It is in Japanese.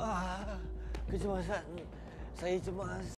ああ口もさん咲いてます。